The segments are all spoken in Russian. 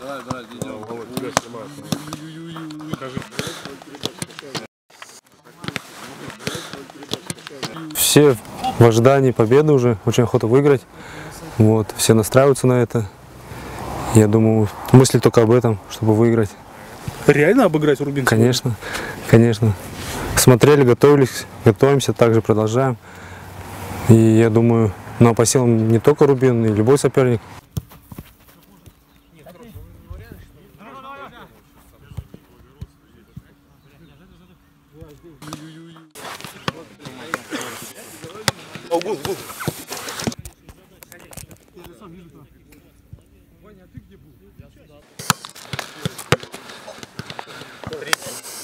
Давай, давай, идем. Все в ожидании победы уже, очень охота выиграть. Вот, все настраиваются на это. Я думаю, мысли только об этом, чтобы выиграть. Реально обыграть Рубинского? Конечно, конечно. Смотрели, готовились, готовимся, также продолжаем. И я думаю, ну а по силам не только Рубин, и любой соперник.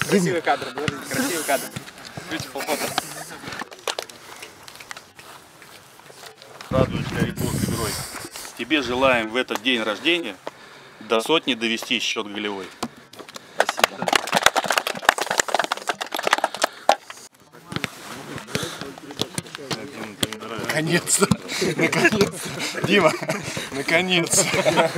Красивый кадр, красивый кадр. Beautiful фото. Радует Бог игрой. Тебе желаем в этот день рождения до сотни довести счет голевой. Наконец-то! Наконец-то! Дима, наконец-то!